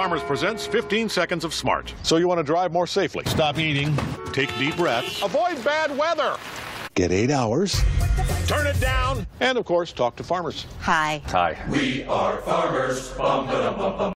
Farmers presents 15 Seconds of Smart. So you want to drive more safely. Stop eating. Take deep breaths. Avoid bad weather. Get eight hours. Turn it down. And of course, talk to farmers. Hi. Hi. We are farmers. Bum, ba, dum, bum, bum.